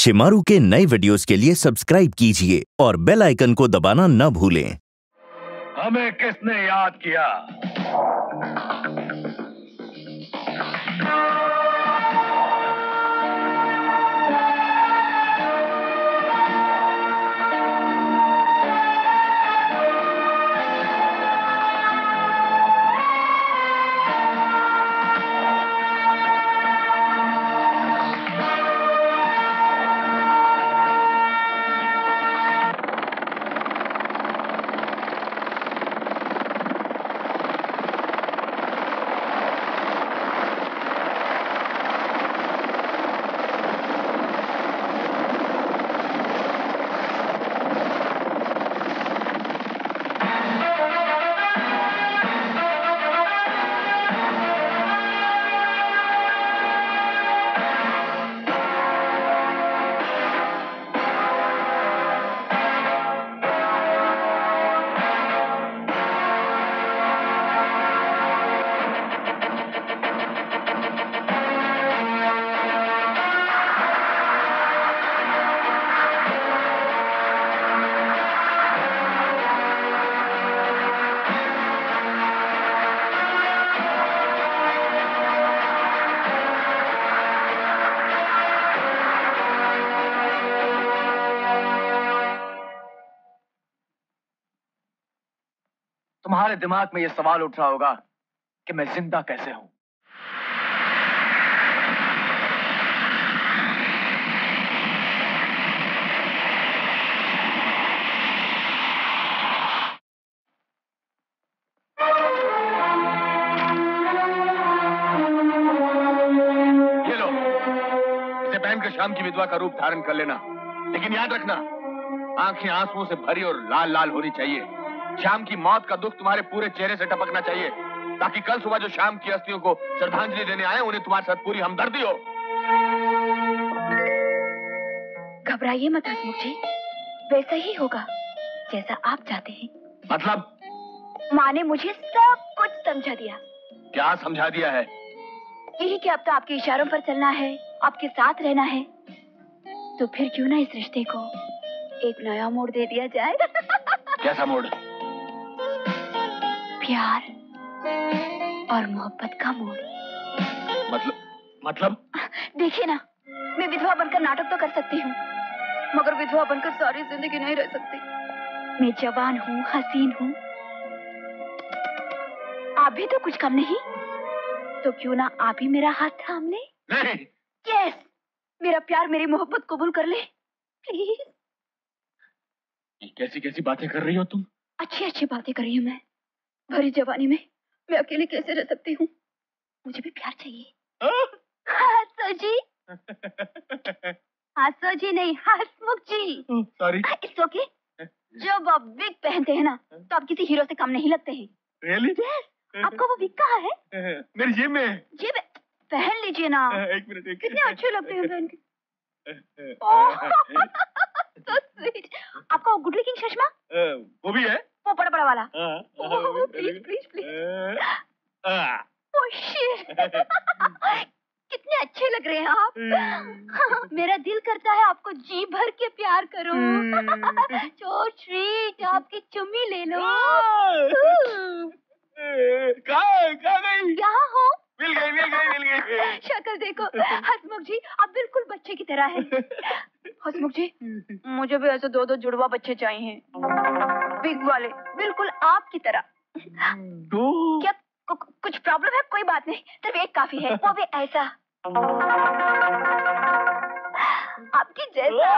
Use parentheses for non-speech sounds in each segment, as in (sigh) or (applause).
शिमारू के नए वीडियोस के लिए सब्सक्राइब कीजिए और बेल आइकन को दबाना न भूलें। हमें किसने याद किया? तुम्हारे दिमाग में यह सवाल उठ रहा होगा कि मैं ज़िंदा कैसे हूँ? शाम की विधवा का रूप धारण कर लेना, लेकिन याद रखना, आँखें आंसुओं से भरी और लाल लाल होनी चाहिए। शाम की मौत का दुख तुम्हारे पूरे चेहरे से टपकना चाहिए। ताकि कल सुबह जो शाम की अस्थियों को श्रद्धांजलि देने आए उन्हें तुम्हारे साथ पूरी हमदर्दी हो। घबराइए मत हसमुख जी वैसा ही होगा जैसा आप चाहते हैं। मतलब? माँ ने मुझे सब कुछ समझा दिया। क्या समझा दिया है? यही कि अब तो आपके इशारों पर चलना है आपके साथ रहना है। तो फिर क्यों ना इस रिश्ते को एक नया मोड़ दे दिया जाए? कैसा मोड़? प्यार और मोहब्बत का मोड़ मतलब मतलब? देखिए ना मैं विधवा बनकर नाटक तो कर सकती हूँ मगर विधवा बनकर सारी ज़िंदगी नहीं रह सकती। मैं जवान हूँ हसीन हूँ। आप भी तो कुछ कम नहीं। तो क्यों ना आप ही मेरा हाथ थाम ले? यस मेरा प्यार मेरी मोहब्बत कबूल कर ले। प्लीज़ कैसी कैसी बातें कर रही हो तुम? अच्छी अच्छी बातें कर रही हूँ मैं। भरी जवानी में मैं अकेले कैसे रह सकती हूँ? मुझे भी प्यार चाहिए। हासो जी। (laughs) हासो जी नहीं Hasmukh ji. Sorry it's okay. जब आप विग पहनते हैं ना तो आप किसी हीरो से कम नहीं लगते हैं। रियली यस आपका वो विग कहाँ है? (laughs) मेरी जेब में है। जी पहन लीजिए ना। (laughs) एक मिनट एक कितने अच्छे लगते हैं पहन के। so sweet. आपका वो गुड लुकिंग चश्मा? वो भी है। वो बड़ा बड़ा वाला। हाँ, प्लीज़ प्लीज़ प्लीज़ हाँ। (laughs) कितने अच्छे लग रहे हैं आप। (laughs) मेरा दिल करता है आपको जी भर के प्यार करूँ। सो स्वीट आपकी चुम्मी ले लो। (laughs) कहाँ कहाँ यहाँ हो। मिल गई मिल गई मिल गई। शक्ल देखो। हसमुख जी आप बिल्कुल बच्चे की तरह हैं। हसमुख जी मुझे भी ऐसे दो दो जुड़वा बच्चे चाहिए। बिग वाले। बिल्कुल आपकी तरह। दो क्या कु, कुछ प्रॉब्लम है? कोई बात नहीं। सिर्फ़ एक काफ़ी है। वो भी ऐसा। आपकी जैसा।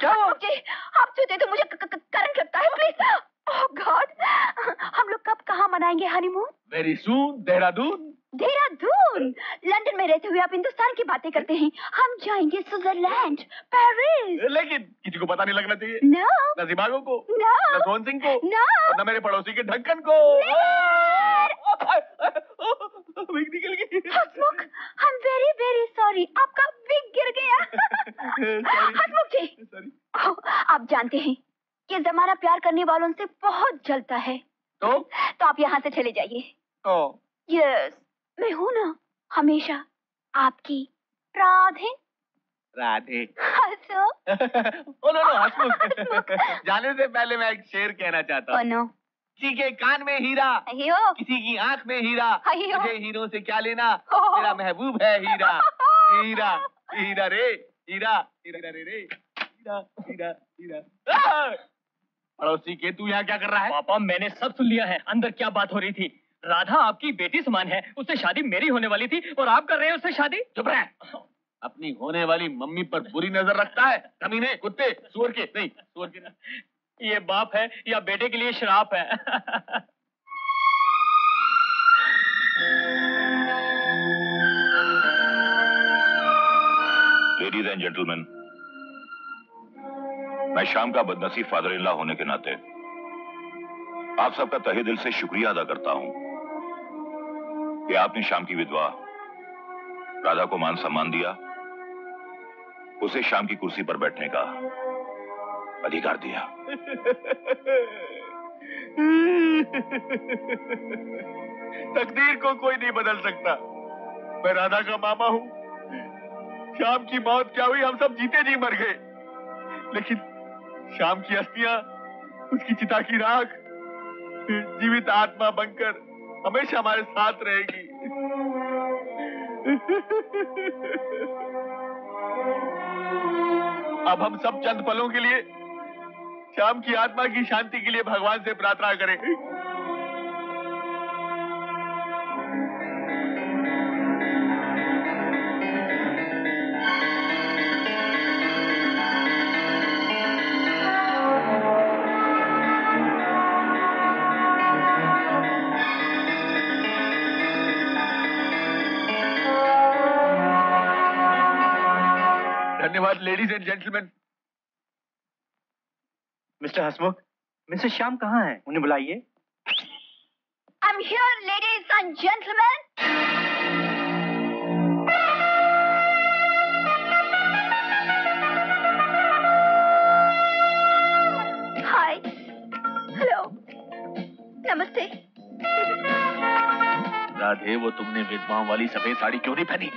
क्या आप छूते तो मुझे करंट लगता है प्लीज़ ओह गॉड हम लोग कब कहाँ मनाएँगे हनीमून वेरी सून देहरादून। में रहते हुए आप हिंदुस्तान की बातें करते हैं। हम जाएँगे स्विट्जरलैंड पेरिस। लेकिन किसी को पता नहीं लगना चाहिए। नो न दिमागों को न नो सोहन सिंह को नो और न मेरे पड़ोसी के ढक्कन को। विग निकल गई। Hasmukh I am very very sorry आपका विग गिर गया। (laughs) हसमुख जी. आप जानते हैं ये जमाना प्यार करने वालों से बहुत जलता है। तो? तो आप यहाँ से चले जाइए। तो? यस मैं हूँ ना हमेशा। आपकी राधे। राधे। हंसो। (laughs) ओ नो नो हसमुख (laughs) जाने से पहले मैं एक शेर कहना चाहता हूँ। नो। किसी के कान में हीरा किसी की आँख में हीरा मुझे हीरों से क्या लेना? मेरा महबूब है हीरा। (laughs) हीरा हीरा रे हीरा हीरा रे रे हीरा हीरा हीरा। पड़ोसी के तू यहाँ क्या कर रहा है? पापा मैंने सब सुन लिया है। अंदर क्या बात हो रही थी? राधा आपकी बेटी समान है। उससे शादी मेरी होने वाली थी और आप कर रहे हैं उससे शादी? चुप रहे। अपनी होने वाली मम्मी पर बुरी नज़र रखता है। कमीने कुत्ते सुअर के। नहीं सुअर के नहीं। ये बाप है या बेटे के लिए श्राप है? लेडीज़ एंड जेंटलमैन मैं शाम का बदनसीब फादर इन लॉ होने के नाते आप सबका तहे दिल से शुक्रिया अदा करता हूँ। कि आपने शाम की विधवा राधा को मान सम्मान दिया, उसे शाम की कुर्सी पर बैठने का अधिकार दिया। तकदीर को कोई नहीं बदल सकता। मैं राधा का मामा हूँ। शाम की मौत क्या हुई? हम सब जीते जी मर गए। लेकिन शाम की अस्थियाँ, उसकी चिता की राख जीवित आत्मा बनकर हमेशा हमारे साथ रहेगी। अब हम सब चंद पलों के लिए शाम की आत्मा की शांति के लिए भगवान से प्रार्थना करें। धन्यवाद ladies and gentleman Mr Hasmukh Mrs Shyam कहाँ है उन्हें बुलाइए I'm here, ladies and gentlemen. Hi. Hello. नमस्ते राधे वो तुमने विधवाओं वाली सफ़ेद साड़ी क्यों नहीं पहनी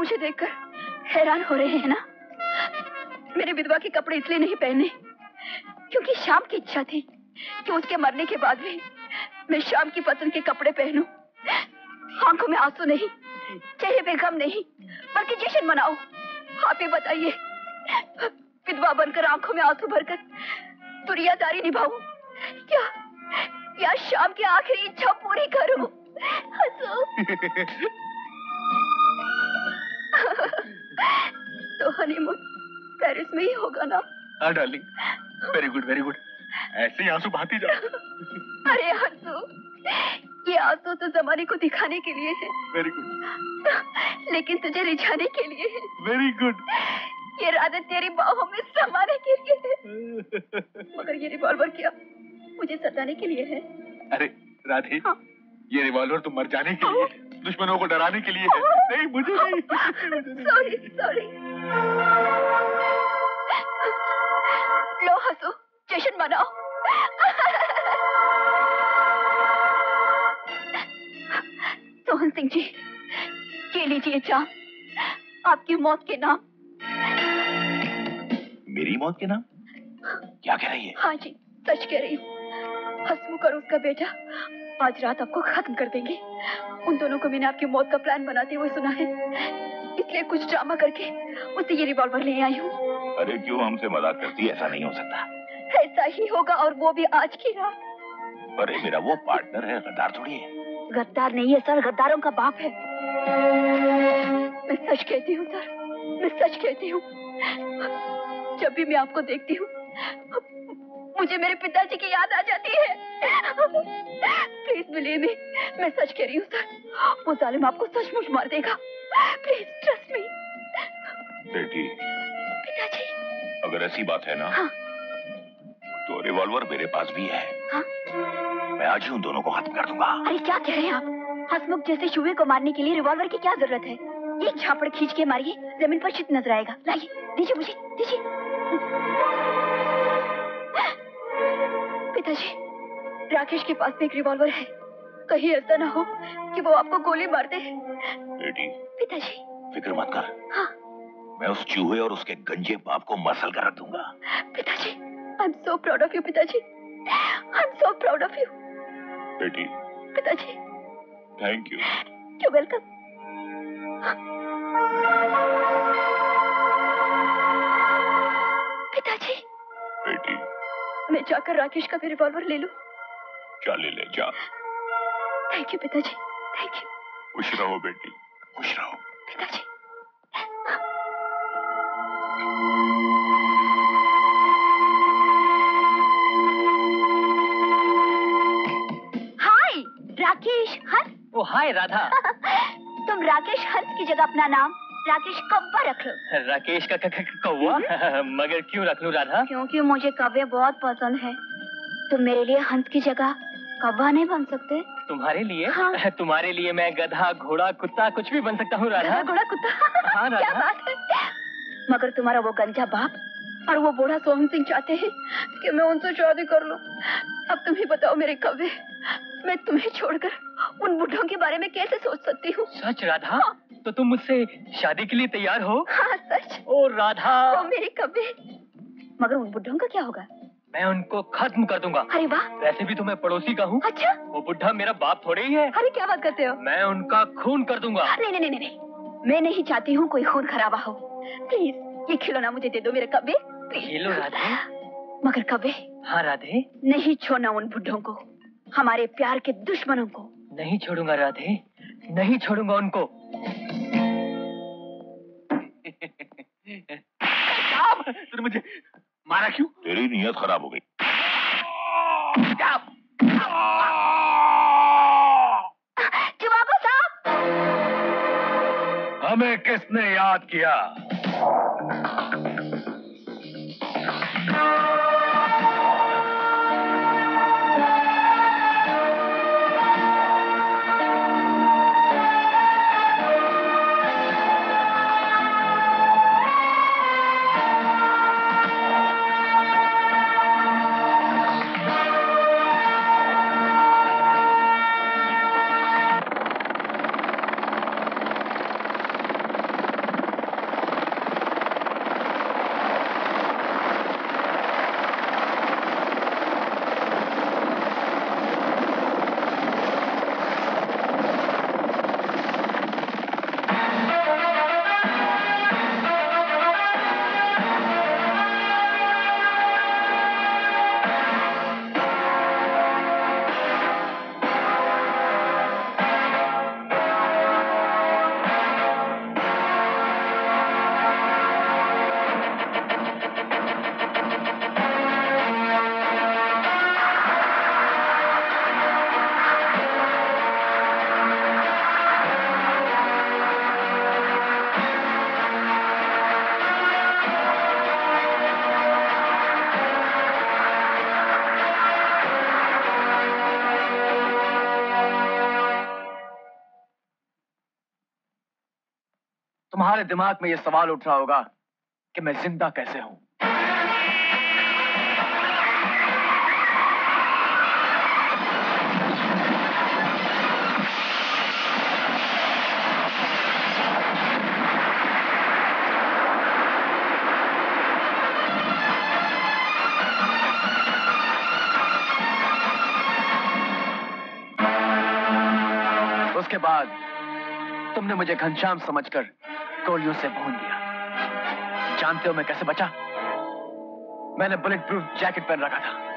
मुझे देखकर हैरान हो रहे हैं ना? मेरे विधवा के कपड़े इसलिए नहीं पहने क्योंकि शाम की इच्छा थी कि उसके मरने के बाद भी मैं शाम की पसंद के कपड़े पहनूं। आँखों में आँसू नहीं, चेहरे पे गम नहीं, बल्कि जश्न मनाओ आप ही बताइए, विधवा बनकर आँखों में आँसू भरकर दुनियादारी निभाऊं? क्या, या शाम की आखिरी इच्छा पूरी करूँ? (laughs) हनीमून पेरिस में ही होगा ना? हाँ darling very good very good ऐसे ही आँसू बहाती जाओ अरे आँसू ये आँसू तो जमाने को दिखाने के लिए है। वेरी गुड लेकिन तुझे रिझाने के लिए है। वेरी गुड ये राधा तेरी बाहों में समाने के लिए है। मगर ये रिवॉल्वर क्या मुझे सताने के लिए है? अरे राधे हाँ। ये रिवॉल्वर तुम मर जाने के लिए है, दुश्मनों को डराने के लिए है। नहीं मुझे नहीं मुझे नहीं। सॉरी सॉरी लो हंसो जश्न मनाओ। सोहन सिंह जी ये लीजिए चाम आपकी मौत के नाम। मेरी मौत के नाम? क्या कह रही है? हाँ जी सच कह रही हूँ। हसमुख और उसका बेटा आज रात आपको खत्म कर देंगे। उन दोनों को मैंने आपकी मौत का प्लान बनाते हुए सुना है। इसलिए कुछ ड्रामा करके उससे ये रिवॉल्वर ले आई हूँ। अरे क्यों हमसे मज़ाक करती है? ऐसा नहीं हो सकता। ऐसा ही होगा और वो भी आज की रात। अरे मेरा वो पार्टनर है गद्दार थोड़ी है। गद्दार नहीं है सर गद्दारों का बाप है। मैं सच कहती हूँ सर मैं सच कहती हूँ। जब भी मैं आपको देखती हूँ मुझे मेरे पिताजी की याद आ जाती है। प्लीज़ बिलीव मी मैं सच कह रही हूँ सर वो जालिम आपको सचमुच मार देगा। प्लीज़ ट्रस्ट मी बेटी। पिताजी। अगर ऐसी बात है ना हाँ। तो रिवॉल्वर मेरे पास भी है। हाँ। मैं आज ही उन दोनों को खत्म कर दूँगा। अरे क्या कह रहे हैं आप? हसमुख जैसे शुए को मारने के लिए रिवॉल्वर की क्या ज़रूरत है? एक झापड़ खींच के मारिए ज़मीन पर चित नज़र आएगा। लाइए दीजिए मुझे दीजिए। पिताजी राकेश के पास भी एक रिवॉल्वर है। कहीं ऐसा ना हो कि वो आपको गोली मार दे बेटी पिताजी। फ़िक्र मत कर। हाँ। मैं उस चूहे और उसके गंजे बाप को मसल कर रख दूँगा। पिताजी I am so proud of you पिताजी। I am so proud of you बेटी। पिताजी। थैंक यू यू वेलकम पिताजी। मैं जाकर राकेश का भी रिवॉल्वर ले लूँ? जा ले ले जा। थैंक यू पिताजी। थैंक यू खुश रहो बेटी खुश रहो। पिताजी। हाय राकेश हंस ओ हाय राधा तुम राकेश हंस की जगह अपना नाम राकेश कब्बा रख लो। राकेश का कौवा? (laughs) मगर क्यों रख लूँ राधा? क्योंकि मुझे कव्वे बहुत पसंद है। तुम मेरे लिए हंस की जगह कौवा नहीं बन सकते? तुम्हारे लिए? हाँ। (laughs) तुम्हारे लिए मैं गधा घोड़ा कुत्ता कुछ भी बन सकता हूँ राधा। घोड़ा कुत्ता। (laughs) हाँ, राधा। क्या बात है? मगर तुम्हारा वो गंजा बाप और वो बूढ़ा सोहन सिंह चाहते हैं कि मैं उनसे शादी कर लूँ। अब तुम ही बताओ मेरे कव्वे। मैं तुम्हें छोड़कर उन बुढ़ों के बारे में कैसे सोच सकती हूँ? सच राधा? हाँ। तो तुम मुझसे शादी के लिए तैयार हो? हाँ सच। ओ राधा! ओ मेरे कव्वे मगर उन बुढ़ों का क्या होगा? मैं उनको खत्म कर दूँगा। अरे वाह! वैसे भी तो मैं पड़ोसी का हूँ। अच्छा। वो बुढ़ा मेरा बाप थोड़े ही है। अरे क्या बात करते हो? मैं उनका खून कर दूँगा। नहीं नहीं नहीं नहीं मैं नहीं चाहती हूँ कोई खून खराबा हो। प्लीज़ ये खिलौना मुझे दे दो मेरे कब्बे ये राधे। मगर कब्बे हाँ राधे। नहीं छोड़ना उन बुढ़ों को। हमारे प्यार के दुश्मनों को। नहीं छोड़ूँगा राधे नहीं छोड़ूँगा उनको। तूने मुझे मारा क्यों? तेरी नीयत खराब हो गई। हमें किसने याद किया? तुम्हारे दिमाग में ये सवाल उठ रहा होगा कि मैं ज़िंदा कैसे हूँ? उसके बाद तुमने मुझे घनश्याम समझकर गोलियों से भून दिया। जानते हो मैं कैसे बचा? मैंने बुलेट प्रूफ जैकेट पहन रखा था।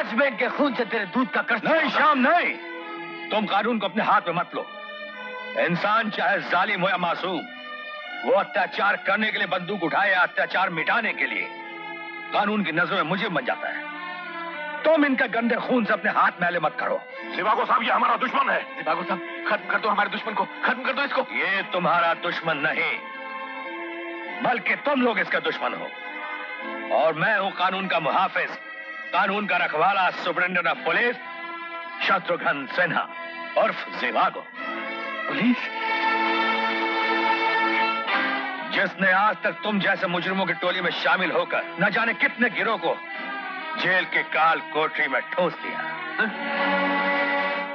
आज मैं इनके खून से तेरे दूध का कर्ज नहीं श्याम नहीं। तुम कानून को अपने हाथ में मत लो। इंसान चाहे जालिम हो या मासूम वो अत्याचार करने के लिए बंदूक उठाए या अत्याचार मिटाने के लिए कानून की नज़रों में मुझे बन जाता है। तुम इनके गंदे खून से अपने हाथ मैले मत करो। शिवागो साहब ये हमारा दुश्मन है। दिवागो साहब खत्म कर दो हमारे दुश्मन को खत्म कर दो इसको। ये तुम्हारा दुश्मन नहीं बल्कि तुम लोग इसका दुश्मन हो। और मैं हूँ कानून का मुहाफिज। कानून का रखवाला superintendent of police Shatrughan Sinha, उर्फ़ Zhivago. Police? जिसने आज तक तुम जैसे मुजरिमों की टोली में शामिल होकर न जाने कितने गिरोह को जेल के काल कोठरी में ठोस दिया।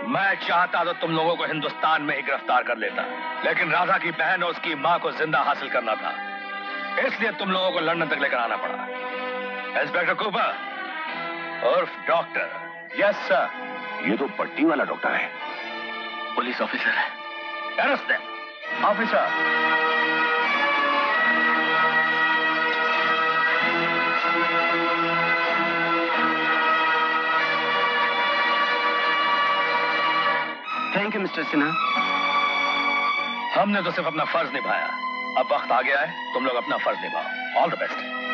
मैं चाहता तो तुम लोगों को हिंदुस्तान में ही गिरफ़्तार कर लेता, लेकिन राधा की बहन और उसकी माँ को ज़िंदा हासिल करना था। इसलिए तुम लोगों को लंदन तक लेकर आना पड़ा। इंस्पेक्टर कूपर उर्फ़ डॉक्टर यस सर ये तो पट्टी वाला डॉक्टर है। पुलिस ऑफिसर है। Arrest them officer thank you Mr Sinha हमने तो सिर्फ़ अपना फ़र्ज़ निभाया। अब वक्त आ गया है तुम लोग अपना फ़र्ज़ निभाओ। ऑल द बेस्ट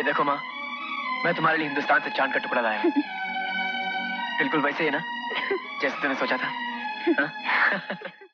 ये देखो माँ मैं तुम्हारे लिए हिंदुस्तान से चाँद का टुकड़ा लाया हूँ। (laughs) बिल्कुल वैसे ही ना? जैसे तुमने सोचा था। (laughs) हाँ? (laughs)